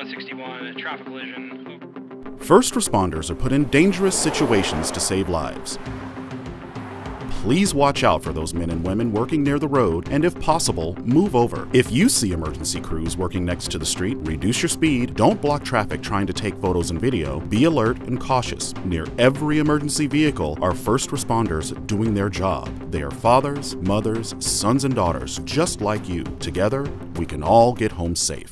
161, traffic collision. First responders are put in dangerous situations to save lives. Please watch out for those men and women working near the road and, if possible, move over. If you see emergency crews working next to the street, reduce your speed, don't block traffic trying to take photos and video, be alert and cautious. Near every emergency vehicle are first responders doing their job. They are fathers, mothers, sons, and daughters just like you. Together, we can all get home safe.